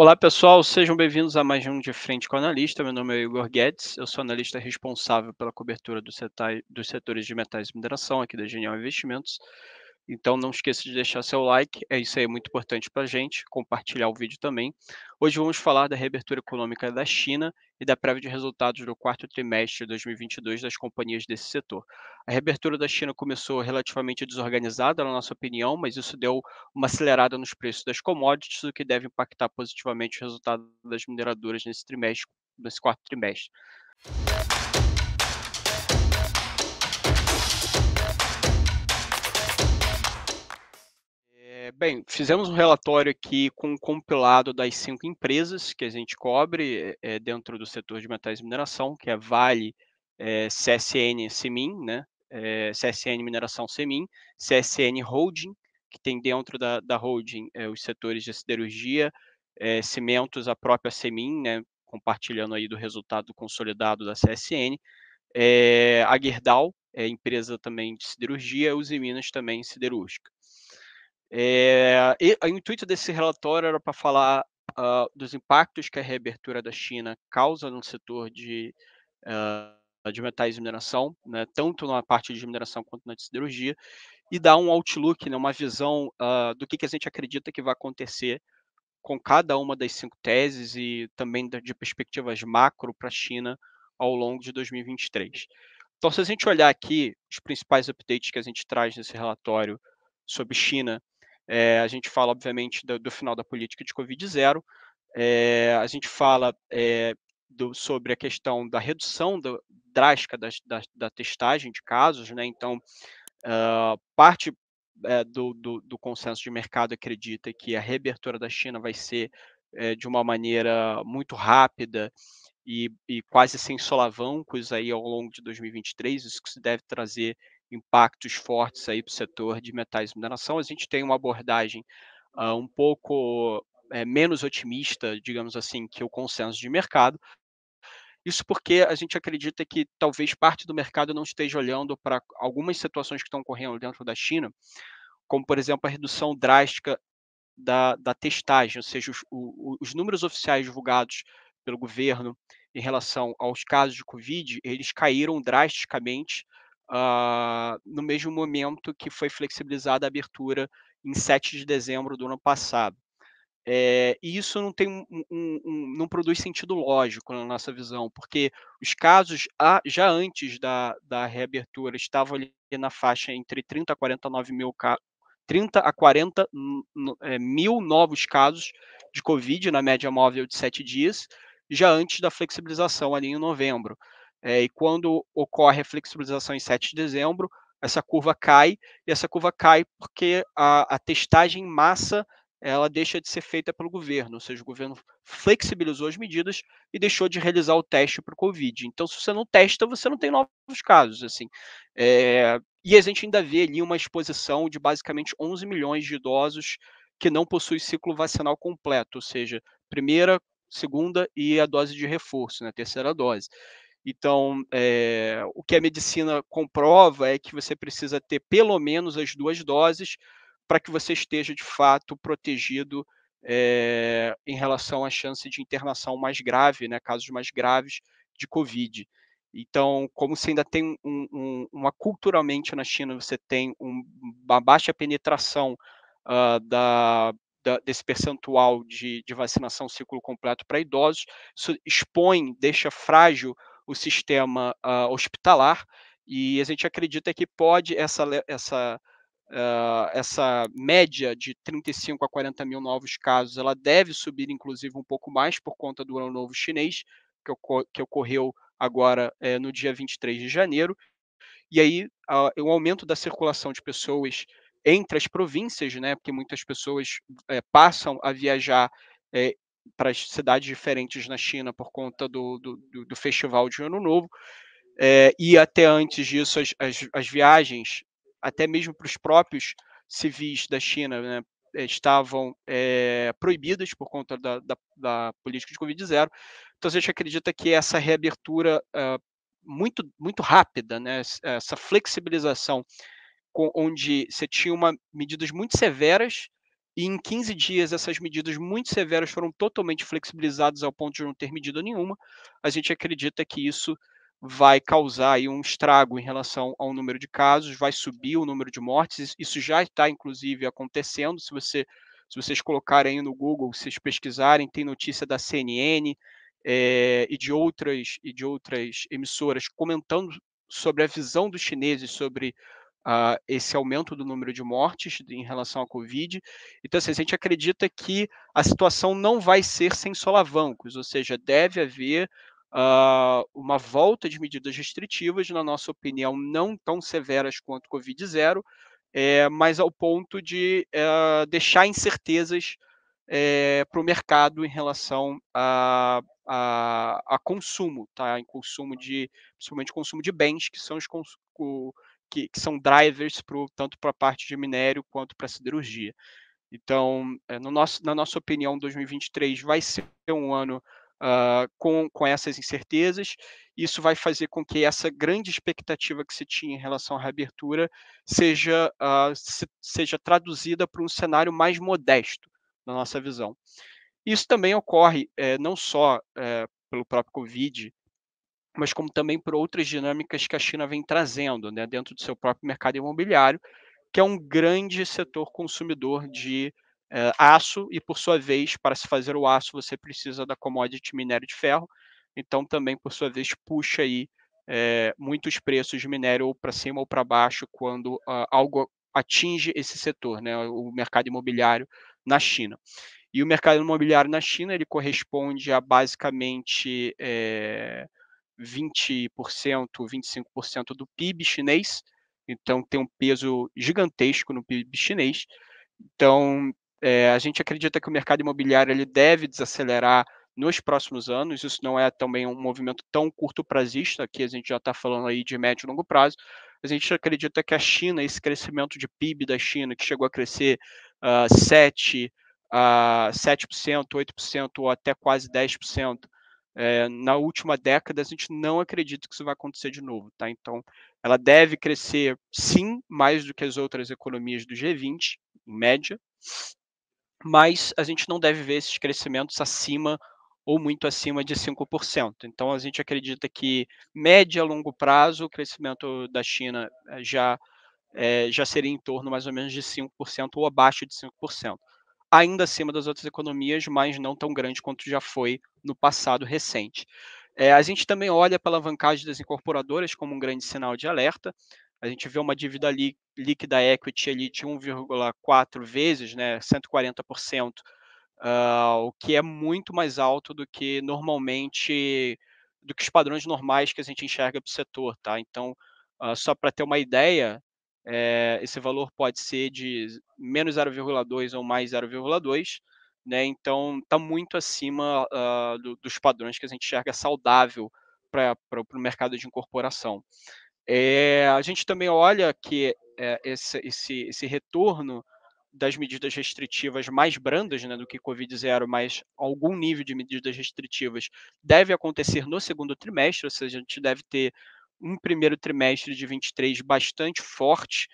Olá pessoal, sejam bem-vindos a mais um De Frente com o Analista. Meu nome é Igor Guedes, eu sou analista responsável pela cobertura do setai, dos setores de metais e mineração aqui da Genial Investimentos. Então não esqueça de deixar seu like, é isso aí é muito importante para a gente, compartilhar o vídeo também. Hoje vamos falar da reabertura econômica da China e da prévia de resultados do quarto trimestre de 2022 das companhias desse setor. A reabertura da China começou relativamente desorganizada, na nossa opinião, mas isso deu uma acelerada nos preços das commodities, o que deve impactar positivamente o resultado das mineradoras nesse trimestre, nesse quarto trimestre. Bem, fizemos um relatório aqui com um compilado das cinco empresas que a gente cobre é, dentro do setor de metais e mineração, que é Vale, é, CSN Semin, né? É, CSN Mineração Semin, CSN Holding, que tem dentro da, da holding os setores de siderurgia, cimentos, a própria Semin, né? compartilhando aí do resultado consolidado da CSN, a Gerdau, é empresa também de siderurgia, e Minas também siderúrgica. É, e, o intuito desse relatório era para falar uh, dos impactos que a reabertura da China causa no setor de, uh, de metais e mineração, né, tanto na parte de mineração quanto na de siderurgia, e dar um outlook, né, uma visão uh, do que, que a gente acredita que vai acontecer com cada uma das cinco teses e também de perspectivas macro para a China ao longo de 2023. Então, se a gente olhar aqui os principais updates que a gente traz nesse relatório sobre China, é, a gente fala, obviamente, do, do, final da política de Covid-0, é, a gente fala é, do, sobre a questão da redução do, drástica da, da, da, testagem de casos, né? Então, uh, parte do, do, do, consenso de mercado acredita que a reabertura da China vai ser de uma maneira muito rápida e, e, quase sem solavancos aí ao longo de 2023, isso que se deve trazer impactos fortes aí para o setor de metais e mineração. A gente tem uma abordagem uh, um pouco é, menos otimista, digamos assim, que o consenso de mercado. Isso porque a gente acredita que talvez parte do mercado não esteja olhando para algumas situações que estão ocorrendo dentro da China, como, por exemplo, a redução drástica da, da testagem, ou seja, os, os números oficiais divulgados pelo governo em relação aos casos de Covid, eles caíram drasticamente uh, no mesmo momento que foi flexibilizada a abertura em 7 de dezembro do ano passado. É, e isso não tem um, um, um, não produz sentido lógico na nossa visão, porque os casos já antes da, da reabertura estavam ali na faixa entre 30 a 49 mil 30 a 40 é, mil novos casos de Covid na média móvel de 7 dias, já antes da flexibilização ali em novembro. É, e quando ocorre a flexibilização em 7 de dezembro, essa curva cai, e essa curva cai porque a, a testagem em massa ela deixa de ser feita pelo governo, ou seja, o governo flexibilizou as medidas e deixou de realizar o teste para o Covid. Então, se você não testa, você não tem novos casos. assim. É, e a gente ainda vê ali uma exposição de basicamente 11 milhões de idosos que não possuem ciclo vacinal completo, ou seja, primeira, segunda e a dose de reforço, né, terceira dose. Então, é, o que a medicina comprova é que você precisa ter pelo menos as duas doses para que você esteja de fato protegido é, em relação à chance de internação mais grave, né, casos mais graves de Covid. Então, como você ainda tem um, um, uma culturalmente na China, você tem um, uma baixa penetração uh, da, da, desse percentual de, de vacinação ciclo completo para idosos, isso expõe, deixa frágil o sistema uh, hospitalar e a gente acredita que pode essa, essa, uh, essa média de 35 a 40 mil novos casos, ela deve subir inclusive um pouco mais por conta do ano novo chinês, que, ocor que ocorreu agora é, no dia 23 de janeiro, e aí uh, o aumento da circulação de pessoas entre as províncias, né, porque muitas pessoas é, passam a viajar é, para as cidades diferentes na China por conta do, do, do festival de Ano Novo. É, e até antes disso, as, as, as viagens, até mesmo para os próprios civis da China, né, estavam é, proibidas por conta da, da, da política de Covid-0. Então, a gente acredita que essa reabertura uh, muito, muito rápida, né, essa flexibilização, com, onde você tinha uma, medidas muito severas e em 15 dias essas medidas muito severas foram totalmente flexibilizadas ao ponto de não ter medida nenhuma, a gente acredita que isso vai causar um estrago em relação ao número de casos, vai subir o número de mortes. Isso já está, inclusive, acontecendo. Se, você, se vocês colocarem no Google, se vocês pesquisarem, tem notícia da CNN é, e, de outras, e de outras emissoras comentando sobre a visão dos chineses sobre uh, esse aumento do número de mortes em relação à Covid. Então, assim, a gente acredita que a situação não vai ser sem solavancos, ou seja, deve haver uh, uma volta de medidas restritivas, na nossa opinião, não tão severas quanto o Covid-0, é, mas ao ponto de é, deixar incertezas é, para o mercado em relação a, a, a, consumo, tá? Em consumo de, principalmente consumo de bens, que são os que, que são drivers pro, tanto para a parte de minério quanto para a siderurgia. Então, no nosso, na nossa opinião, 2023 vai ser um ano uh, com, com essas incertezas. Isso vai fazer com que essa grande expectativa que se tinha em relação à reabertura seja, uh, se, seja traduzida para um cenário mais modesto, na nossa visão. Isso também ocorre eh, não só eh, pelo próprio Covid, mas como também por outras dinâmicas que a China vem trazendo né, dentro do seu próprio mercado imobiliário, que é um grande setor consumidor de é, aço e, por sua vez, para se fazer o aço, você precisa da commodity minério de ferro. Então, também, por sua vez, puxa aí é, muitos preços de minério para cima ou para baixo quando uh, algo atinge esse setor, né, o mercado imobiliário na China. E o mercado imobiliário na China ele corresponde a basicamente é, 20%, 25% do PIB chinês, então tem um peso gigantesco no PIB chinês. Então, é, a gente acredita que o mercado imobiliário ele deve desacelerar nos próximos anos. Isso não é também um movimento tão curto prazista, que a gente já está falando aí de médio e longo prazo. A gente acredita que a China, esse crescimento de PIB da China, que chegou a crescer uh, 7, uh, 7%, 8% ou até quase 10%, é, na última década, a gente não acredita que isso vai acontecer de novo. Tá? Então, ela deve crescer, sim, mais do que as outras economias do G20, em média, mas a gente não deve ver esses crescimentos acima ou muito acima de 5%. Então, a gente acredita que, médio a longo prazo, o crescimento da China eh, já, é, já seria em torno mais ou menos de 5% ou abaixo de 5%. Ainda acima das outras economias, mas não tão grande quanto já foi no passado recente. É, a gente também olha para a alavancagem das incorporadoras como um grande sinal de alerta a gente vê uma dívida li, líquida equity ali de 1,4 vezes, né, 140%, uh, o que é muito mais alto do que normalmente, do que os padrões normais que a gente enxerga para o setor, tá? Então, uh, só para ter uma ideia, é, esse valor pode ser de menos 0,2 ou mais 0,2, né? Então, está muito acima uh, do, dos padrões que a gente enxerga saudável para o mercado de incorporação. É, a gente também olha que é, esse, esse, esse retorno das medidas restritivas mais brandas né, do que Covid-0, mas algum nível de medidas restritivas deve acontecer no segundo trimestre, ou seja, a gente deve ter um primeiro trimestre de 23 bastante forte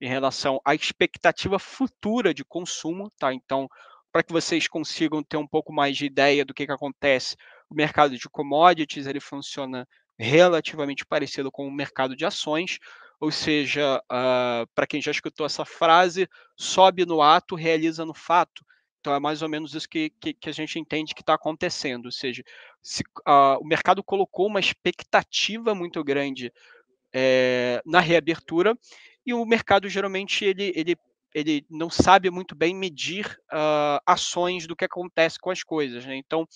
em relação à expectativa futura de consumo, tá? Então, para que vocês consigam ter um pouco mais de ideia do que, que acontece, o mercado de commodities ele funciona relativamente parecido com o mercado de ações, ou seja, uh, ah, para quem já escutou essa frase, sobe no ato, realiza no fato. Então é mais ou menos isso que, que, que a gente entende que está acontecendo, ou seja, se, uh, o mercado colocou uma expectativa muito grande é, na reabertura e o mercado geralmente ele, ele, ele não sabe muito bem medir uh, ações do que acontece com as coisas. Né? Então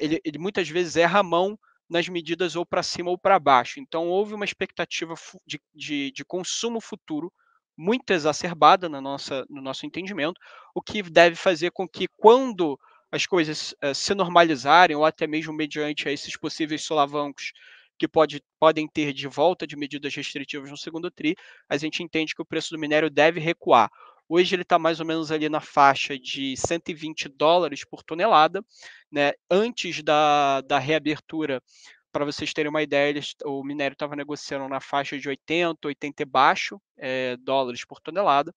ele, ele muitas vezes erra a mão nas medidas ou para cima ou para baixo. Então, houve uma expectativa de, de, de, consumo futuro muito exacerbada na nossa, no nosso entendimento, o que deve fazer com que, quando as coisas uh, se normalizarem, ou até mesmo mediante esses possíveis solavancos que pode, podem ter de volta de medidas restritivas no segundo TRI, a gente entende que o preço do minério deve recuar. Hoje ele está mais ou menos ali na faixa de 120 dólares por tonelada. Né? Antes da, da reabertura, para vocês terem uma ideia, eles, o minério estava negociando na faixa de 80, 80 e baixo é, dólares por tonelada.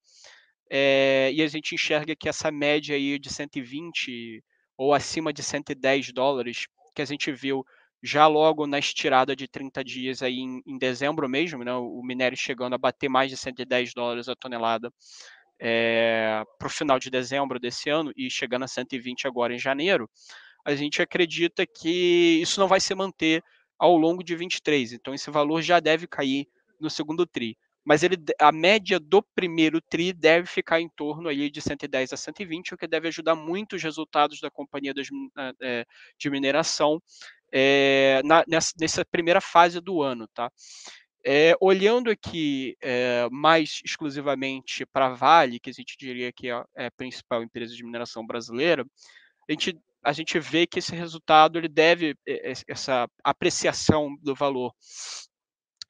é, e a gente enxerga que essa média aí de 120 ou acima de 110 dólares que a gente viu já logo na estirada de 30 dias aí em, em dezembro mesmo, né, o minério chegando a bater mais de 110 dólares a tonelada é, para o final de dezembro desse ano e chegando a 120 agora em janeiro, a gente acredita que isso não vai se manter ao longo de 23. Então esse valor já deve cair no segundo tri. Mas ele, a média do primeiro tri deve ficar em torno aí de 110 a 120, o que deve ajudar muito os resultados da companhia é, de mineração é, na, nessa, nessa, primeira fase do ano, tá? É, olhando aqui mais exclusivamente para a Vale, que a gente diria que é, é a principal empresa de mineração brasileira, a gente, a gente vê que esse resultado ele deve essa apreciação do valor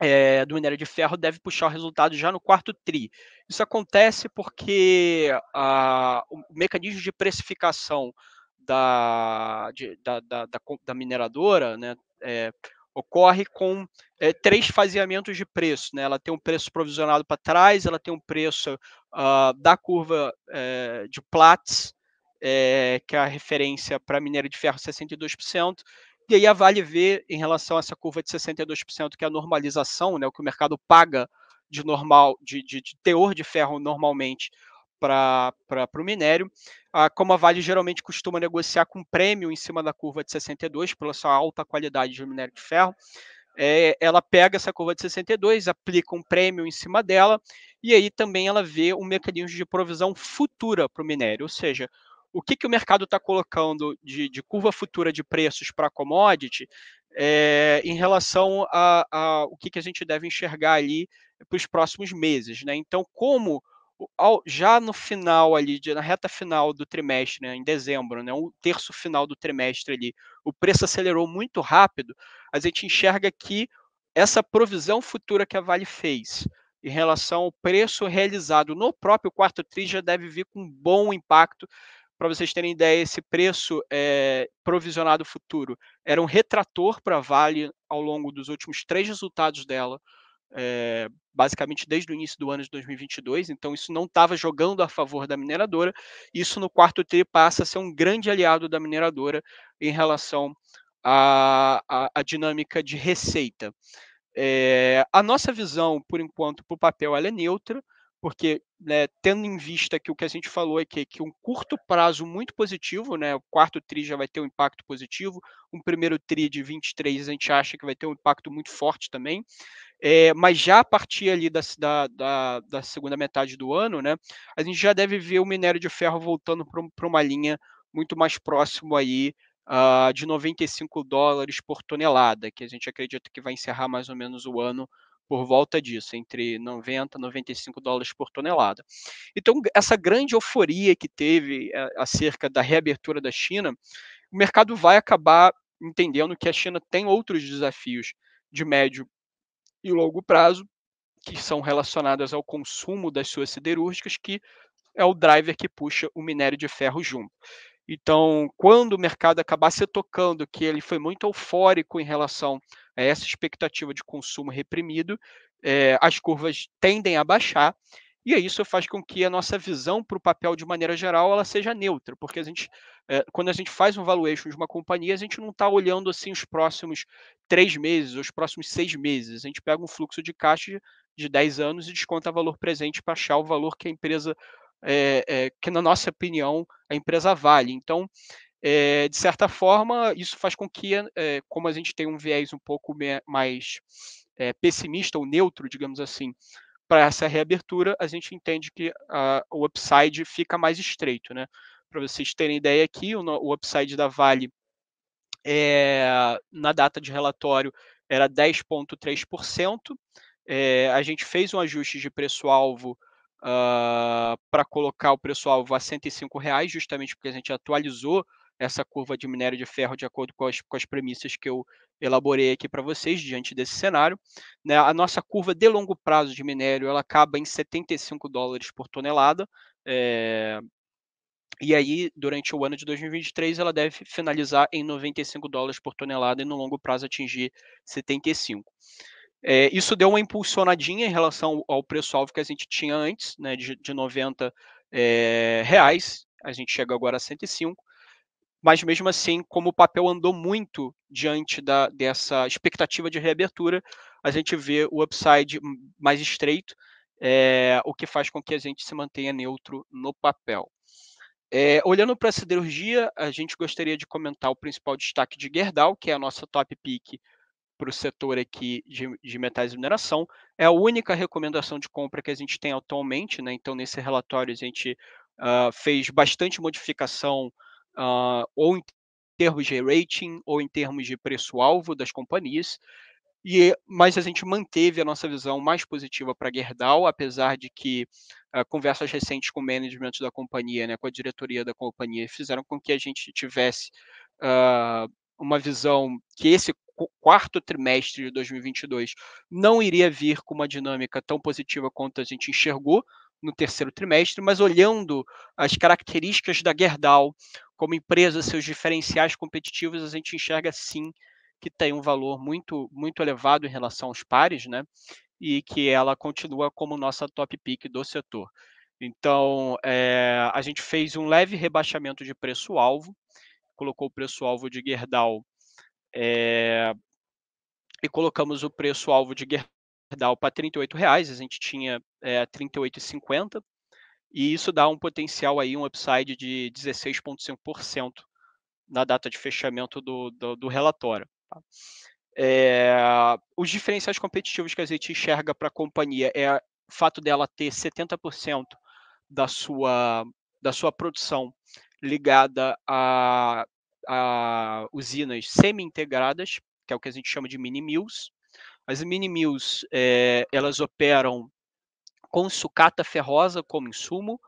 é, do minério de ferro deve puxar o resultado já no quarto TRI. Isso acontece porque a, o mecanismo de precificação da, de, da, da, da, da, mineradora né, é, ocorre com é, três faseamentos de preço. Né? Ela tem um preço provisionado para trás, ela tem um preço uh, da curva é, de Platts, é, que é a referência para minério de ferro 62%, e aí a Vale vê em relação a essa curva de 62%, que é a normalização, né, o que o mercado paga de normal, de, de, de teor de ferro normalmente para o minério, ah, como a Vale geralmente costuma negociar com prêmio em cima da curva de 62 pela sua alta qualidade de minério de ferro, é, ela pega essa curva de 62, aplica um prêmio em cima dela, e aí também ela vê um mecanismo de provisão futura para o minério, ou seja, o que, que o mercado está colocando de, de, curva futura de preços para commodity é, em relação a, a, o que, que a gente deve enxergar ali para os próximos meses. Né? Então, como ao, já no final ali, na reta final do trimestre, né, em dezembro, né, um terço final do trimestre ali, o preço acelerou muito rápido, a gente enxerga que essa provisão futura que a Vale fez em relação ao preço realizado no próprio quarto tri já deve vir com um bom impacto para vocês terem ideia, esse preço é, provisionado futuro era um retrator para a Vale ao longo dos últimos três resultados dela, é, basicamente desde o início do ano de 2022. Então, isso não estava jogando a favor da mineradora. Isso no quarto TRI passa a ser um grande aliado da mineradora em relação à, à, à dinâmica de receita. É, a nossa visão, por enquanto, para o papel, ela é neutra porque né, tendo em vista que o que a gente falou é que, que um curto prazo muito positivo, né, o quarto TRI já vai ter um impacto positivo, um primeiro TRI de 23 a gente acha que vai ter um impacto muito forte também, é, mas já a partir ali da, da, da, segunda metade do ano, né, a gente já deve ver o minério de ferro voltando para uma linha muito mais próximo aí uh, de 95 dólares por tonelada, que a gente acredita que vai encerrar mais ou menos o ano por volta disso, entre 90 e 95 dólares por tonelada. Então, essa grande euforia que teve eh, acerca da reabertura da China, o mercado vai acabar entendendo que a China tem outros desafios de médio e longo prazo, que são relacionados ao consumo das suas siderúrgicas, que é o driver que puxa o minério de ferro junto. Então, quando o mercado acabar se tocando que ele foi muito eufórico em relação a essa expectativa de consumo reprimido, é, as curvas tendem a baixar, e isso faz com que a nossa visão para o papel de maneira geral ela seja neutra, porque a gente, é, quando a gente faz um valuation de uma companhia, a gente não está olhando assim os próximos três meses, os próximos seis meses, a gente pega um fluxo de caixa de 10 anos e desconta valor presente para achar o valor que a empresa é, é, que, na nossa opinião, a empresa vale. Então, é, de certa forma, isso faz com que, como a gente tem um viés um pouco mais pessimista ou neutro, digamos assim, para essa reabertura, a gente entende que a, o upside fica mais estreito. Né? Para vocês terem ideia aqui, o, o upside da Vale na data de relatório era 10,3%. É, a gente fez um ajuste de preço-alvo uh, ah, para colocar o preço-alvo a R$ reais, justamente porque a gente atualizou essa curva de minério de ferro de acordo com as, com as premissas que eu elaborei aqui para vocês diante desse cenário. Né, a nossa curva de longo prazo de minério ela acaba em 75 dólares por tonelada. É, e aí, durante o ano de 2023, ela deve finalizar em 95 dólares por tonelada e no longo prazo atingir 75. É, isso deu uma impulsionadinha em relação ao preço-alvo que a gente tinha antes, né, de, de 90 é, reais, a gente chega agora a 105, mas mesmo assim, como o papel andou muito diante da, dessa expectativa de reabertura, a gente vê o upside mais estreito, é, o que faz com que a gente se mantenha neutro no papel. É, olhando para a siderurgia, a gente gostaria de comentar o principal destaque de Gerdau, que é a nossa top pick para o setor aqui de, de, metais de mineração. É a única recomendação de compra que a gente tem atualmente, né? Então, nesse relatório, a gente uh, fez bastante modificação, uh, ou em termos de rating, ou em termos de preço-alvo das companhias. E, mas a gente manteve a nossa visão mais positiva para Gerdau, apesar de que uh, conversas recentes com o management da companhia, né, com a diretoria da companhia, fizeram com que a gente tivesse uma visão que esse quarto trimestre de 2022 não iria vir com uma dinâmica tão positiva quanto a gente enxergou no terceiro trimestre, mas olhando as características da Gerdau como empresa, seus diferenciais competitivos, a gente enxerga sim que tem um valor muito muito elevado em relação aos pares, né? E que ela continua como nossa top pick do setor. Então, é, a gente fez um leve rebaixamento de preço-alvo, colocou o preço-alvo de Gerdau é, e colocamos o preço-alvo de Gerdau para R$ 38,00, a gente tinha é, R$ 38,50, e isso dá um potencial aí, um upside de 16,5% na data de fechamento do, do, do relatório. Tá? É, os diferenciais competitivos que a gente enxerga para a companhia é o fato dela ter 70% da sua, da sua produção ligada a, a usinas semi-integradas, que é o que a gente chama de mini mills. As mini mills é, elas operam com sucata ferrosa como insumo,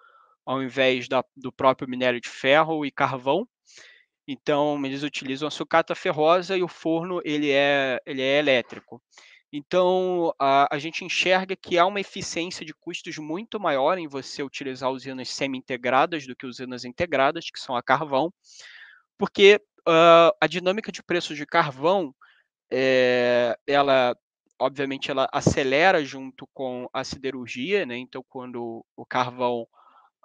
ao invés da, do próprio minério de ferro e carvão. Então, eles utilizam a sucata ferrosa e o forno ele é, ele é elétrico. Então, a, a, gente enxerga que há uma eficiência de custos muito maior em você utilizar usinas semi-integradas do que usinas integradas, que são a carvão, porque uh, a dinâmica de preços de carvão, é, ela, obviamente, ela acelera junto com a siderurgia, né? Então, quando o carvão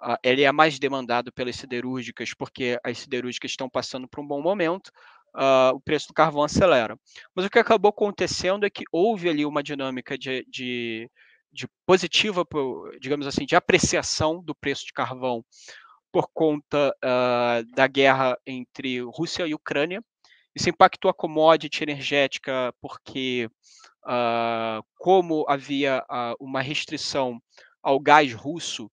uh, ele é mais demandado pelas siderúrgicas, porque as siderúrgicas estão passando por um bom momento, uh, o preço do carvão acelera. Mas o que acabou acontecendo é que houve ali uma dinâmica de, de, de positiva, digamos assim, de apreciação do preço de carvão por conta uh, da guerra entre Rússia e Ucrânia. Isso impactou a commodity energética porque, uh, como havia uma restrição ao gás russo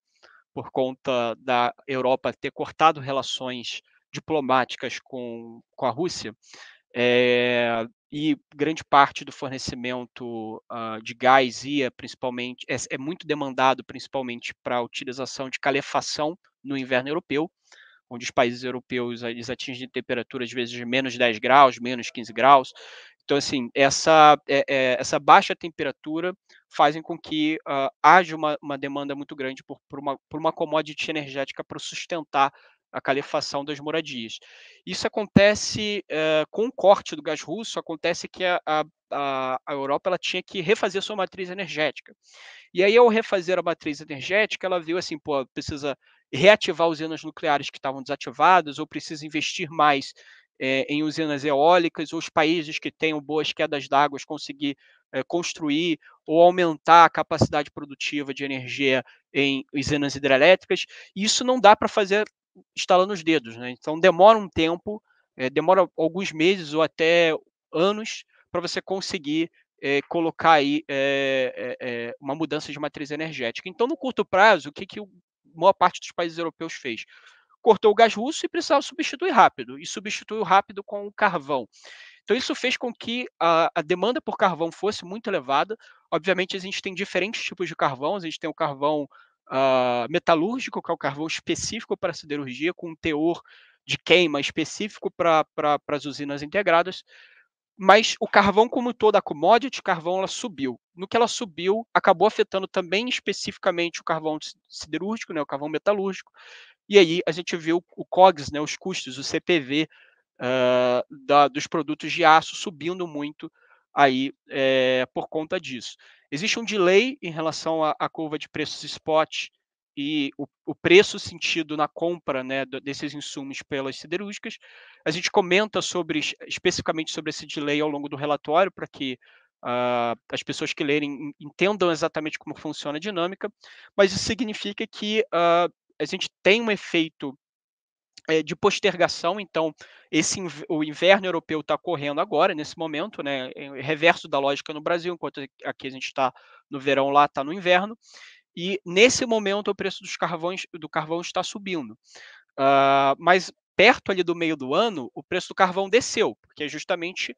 por conta da Europa ter cortado relações diplomáticas com, com a Rússia, é, e grande parte do fornecimento uh, de gás ia principalmente, é, é muito demandado principalmente para a utilização de calefação no inverno europeu, onde os países europeus eles atingem temperaturas às vezes de menos 10 graus, menos 15 graus. Então, assim, essa, é, é, essa baixa temperatura fazem com que uh, haja uma, uma demanda muito grande por, por, uma, por uma commodity energética para sustentar a calefação das moradias. Isso acontece uh, com o corte do gás russo, acontece que a, a, a Europa ela tinha que refazer sua matriz energética. E aí, ao refazer a matriz energética, ela viu assim, pô, precisa reativar usinas nucleares que estavam desativadas, ou precisa investir mais é, em usinas eólicas, ou os países que tenham boas quedas d'água conseguir é, construir ou aumentar a capacidade produtiva de energia em usinas hidrelétricas. Isso não dá para fazer instalando os dedos, né? Então demora um tempo, é, demora alguns meses ou até anos para você conseguir é, colocar aí é, uma mudança de matriz energética. Então, no curto prazo, o que, que a maior parte dos países europeus fez? Cortou o gás russo e precisava substituir rápido, e substituiu rápido com o carvão. Então, isso fez com que a, a, demanda por carvão fosse muito elevada. Obviamente, a gente tem diferentes tipos de carvão. A gente tem o carvão uh, metalúrgico, que é o carvão específico para a siderurgia, com um teor de queima específico para as usinas integradas. Mas o carvão, como toda a commodity, carvão ela subiu. No que ela subiu, acabou afetando também especificamente o carvão siderúrgico, né, o carvão metalúrgico. E aí a gente viu o COGS, né, os custos, o CPV uh, da, dos produtos de aço subindo muito aí é, por conta disso. Existe um delay em relação à, à curva de preços spot e o, o, preço sentido na compra né, desses insumos pelas siderúrgicas. A gente comenta sobre especificamente sobre esse delay ao longo do relatório para que uh, as pessoas que lerem entendam exatamente como funciona a dinâmica, mas isso significa que uh, a gente tem um efeito é, de postergação, então esse o inverno europeu está correndo agora, nesse momento, né, reverso da lógica no Brasil, enquanto aqui a gente está no verão, lá está no inverno, e nesse momento o preço dos carvões, do carvão está subindo. Uh, mas perto ali do meio do ano, o preço do carvão desceu, porque é justamente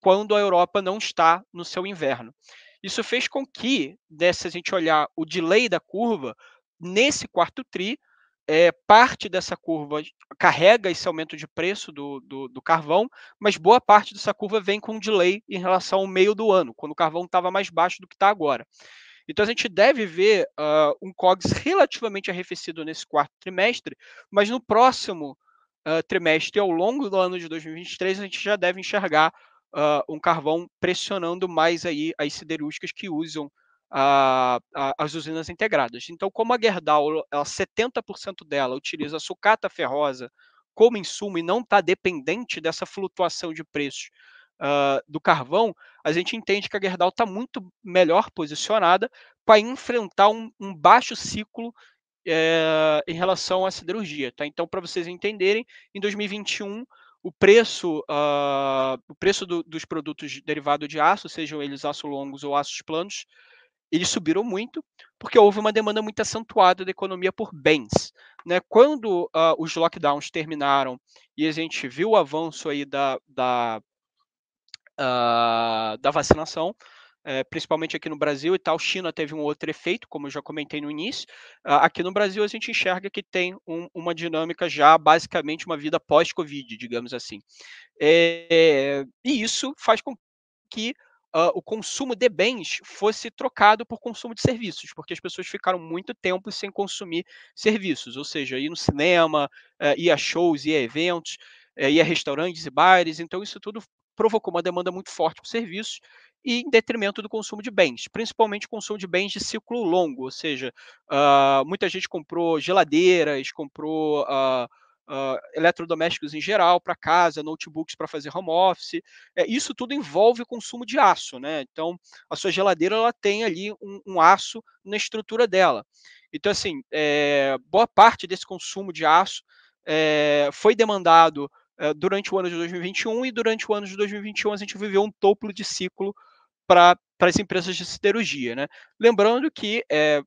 quando a Europa não está no seu inverno. Isso fez com que, se a gente olhar o delay da curva, nesse quarto TRI, é, parte dessa curva carrega esse aumento de preço do, do, do, carvão, mas boa parte dessa curva vem com um delay em relação ao meio do ano, quando o carvão estava mais baixo do que está agora. Então a gente deve ver uh, um COGS relativamente arrefecido nesse quarto trimestre, mas no próximo uh, trimestre, ao longo do ano de 2023, a gente já deve enxergar uh, um carvão pressionando mais aí as siderúrgicas que usam as usinas integradas. Então, como a Gerdau, ela, 70% dela utiliza sucata ferrosa como insumo e não está dependente dessa flutuação de preços uh, do carvão, a gente entende que a Gerdau está muito melhor posicionada para enfrentar um, um, baixo ciclo é, em relação à siderurgia. Tá? Então, para vocês entenderem, em 2021 o preço, uh, o preço do, dos produtos derivados de aço, sejam eles aço longos ou aços planos, eles subiram muito porque houve uma demanda muito acentuada da economia por bens. Né? Quando uh, os lockdowns terminaram e a gente viu o avanço aí da, da, uh, da vacinação, é, principalmente aqui no Brasil e tal, China teve um outro efeito, como eu já comentei no início. Uh, aqui no Brasil a gente enxerga que tem um, uma dinâmica já basicamente uma vida pós-Covid, digamos assim. É, e isso faz com que uh, o consumo de bens fosse trocado por consumo de serviços, porque as pessoas ficaram muito tempo sem consumir serviços, ou seja, ir no cinema, uh, ir a shows, ir a eventos, uh, ir a restaurantes e bares, então isso tudo provocou uma demanda muito forte por serviços e em detrimento do consumo de bens, principalmente consumo de bens de ciclo longo, ou seja, uh, muita gente comprou geladeiras, comprou uh, uh, eletrodomésticos em geral para casa, notebooks para fazer home office. É, isso tudo envolve o consumo de aço, né? Então, a sua geladeira ela tem ali um, um aço na estrutura dela. Então, assim, é, boa parte desse consumo de aço é, foi demandado durante o ano de 2021 e durante o ano de 2021 a gente viveu um topo de ciclo para as empresas de siderurgia, né? Lembrando que é,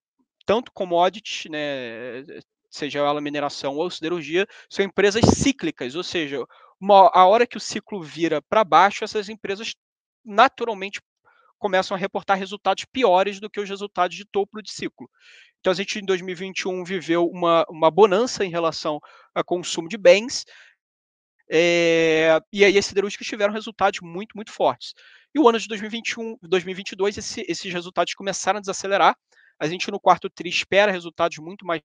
tanto commodities, né, seja ela mineração ou siderurgia, são empresas cíclicas, ou seja, uma, a hora que o ciclo vira para baixo, essas empresas naturalmente começam a reportar resultados piores do que os resultados de topo de ciclo. Então, a gente em 2021 viveu uma, uma bonança em relação a consumo de bens, é, e aí as siderúrgicas tiveram resultados muito, muito fortes. E o ano de 2021, 2022, esse, esses resultados começaram a desacelerar, a gente no quarto tri espera resultados muito mais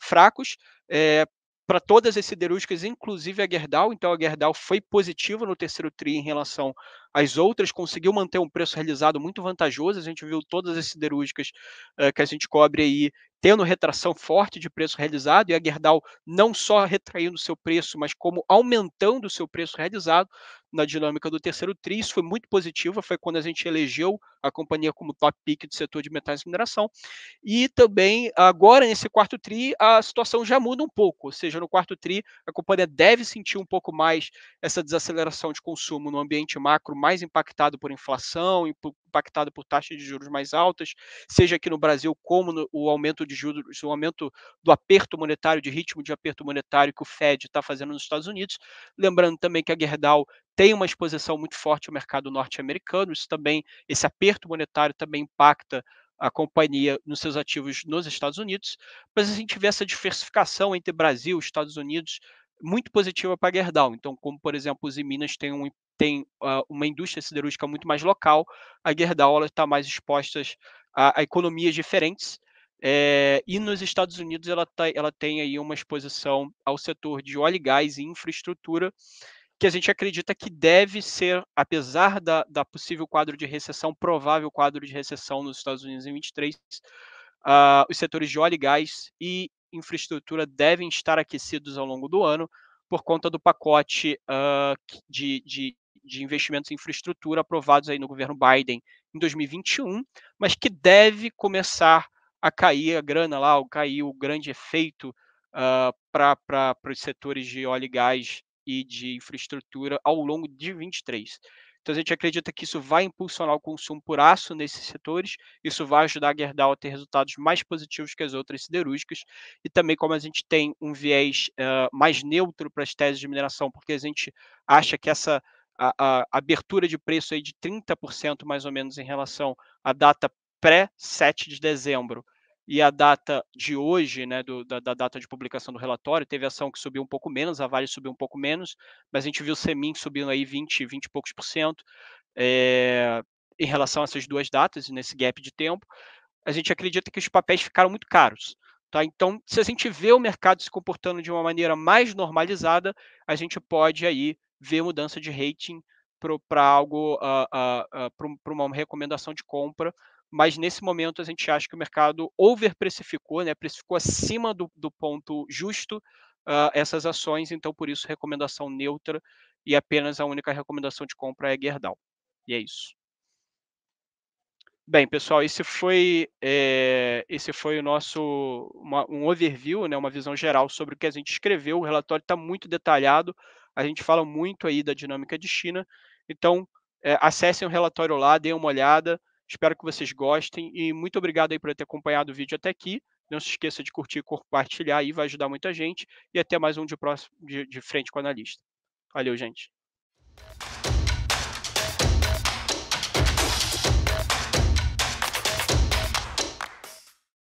fracos. É, para todas as siderúrgicas, inclusive a Gerdau. Então, a Gerdau foi positiva no terceiro TRI em relação às outras, conseguiu manter um preço realizado muito vantajoso. A gente viu todas as siderúrgicas uh, que a gente cobre aí tendo retração forte de preço realizado, e a Gerdau não só retraindo seu preço, mas como aumentando o seu preço realizado na dinâmica do terceiro TRI. Isso foi muito positivo, foi quando a gente elegeu a companhia como top pick do setor de metais e mineração. E também, agora nesse quarto TRI, a situação já muda um pouco, ou seja, no quarto TRI, a companhia deve sentir um pouco mais essa desaceleração de consumo no ambiente macro, mais impactado por inflação, impactado por taxas de juros mais altas, seja aqui no Brasil, como no, o aumento de juros, o aumento do aperto monetário, de ritmo de aperto monetário que o Fed está fazendo nos Estados Unidos. Lembrando também que a Gerdau tem uma exposição muito forte ao mercado norte-americano, isso também, esse aperto monetário também impacta a companhia nos seus ativos nos Estados Unidos, mas a gente vê essa diversificação entre Brasil e Estados Unidos muito positiva para a Gerdau. Então, como por exemplo, os Minas têm um tem uh, uma indústria siderúrgica muito mais local, a Gerdau está mais exposta a, a, economias diferentes. É, e nos Estados Unidos ela, tá, ela tem aí uma exposição ao setor de óleo e gás e infraestrutura. que a gente acredita que deve ser, apesar da, da possível quadro de recessão, provável quadro de recessão nos Estados Unidos em 23, uh, ah, os setores de óleo e gás e infraestrutura devem estar aquecidos ao longo do ano por conta do pacote uh, de, de, de investimentos em infraestrutura aprovados aí no governo Biden em 2021, mas que deve começar a cair a grana lá, ou cair o grande efeito uh, para os setores de óleo e gás e de infraestrutura ao longo de 23. Então a gente acredita que isso vai impulsionar o consumo por aço nesses setores, isso vai ajudar a Gerdau a ter resultados mais positivos que as outras siderúrgicas, e também como a gente tem um viés uh, mais neutro para as teses de mineração, porque a gente acha que essa a, a abertura de preço aí de 30% mais ou menos em relação à data pré-7 de dezembro, e a data de hoje, né, do, da, da, data de publicação do relatório, teve ação que subiu um pouco menos, a Vale subiu um pouco menos, mas a gente viu o Semin subindo aí 20, 20 e poucos por cento é, em relação a essas duas datas, nesse gap de tempo. A gente acredita que os papéis ficaram muito caros. Tá? Então, se a gente vê o mercado se comportando de uma maneira mais normalizada, a gente pode aí ver mudança de rating para algo, uh, uh, para uma recomendação de compra mas nesse momento a gente acha que o mercado overprecificou, né, precificou acima do, do ponto justo uh, essas ações, então por isso recomendação neutra e apenas a única recomendação de compra é Gerdau. E é isso. Bem, pessoal, esse foi, é, esse foi o nosso uma, um overview, né, uma visão geral sobre o que a gente escreveu. O relatório está muito detalhado, a gente fala muito aí da dinâmica de China. Então, é, acessem o relatório lá, deem uma olhada. Espero que vocês gostem e muito obrigado aí por ter acompanhado o vídeo até aqui. Não se esqueça de curtir e compartilhar aí, vai ajudar muita gente. E até mais um de, próximo, de, de frente com o analista. Valeu, gente.